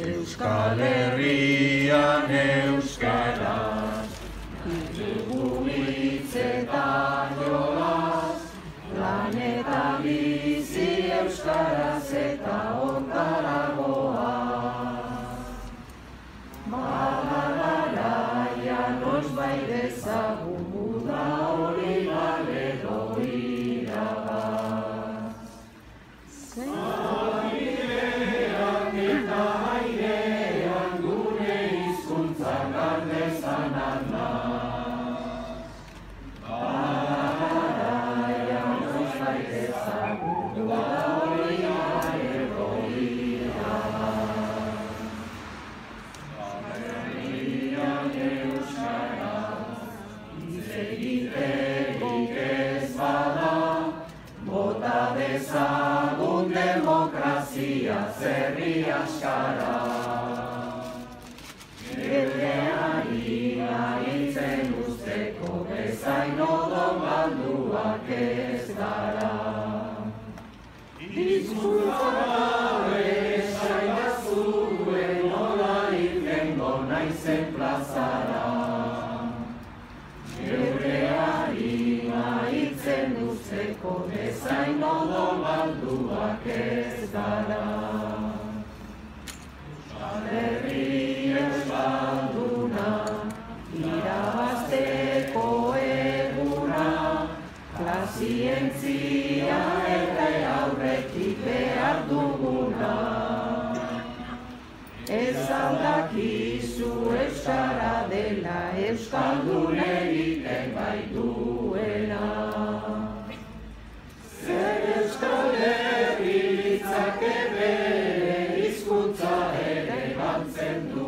Euskal Herrian Euskaraz, Dugu hitzetan jolaz, lan eta bizi Euskaraz eta ondaragoa. Bada garaia noiz bai dezagun dezagun demokrazia zerri askara. Gedeari aritzen usteko bezain odon galduak ez gara. Hizkuntza gabe esaidazuen nola irtengo naizen plazara. Hitzen duzeko bezain odon galduak ez gara. Herri euskalduna, irabazteko eguna, klasientzia erre aurretik behar duguna. Ez aldakizu euskara dela euskaldun egiten bai send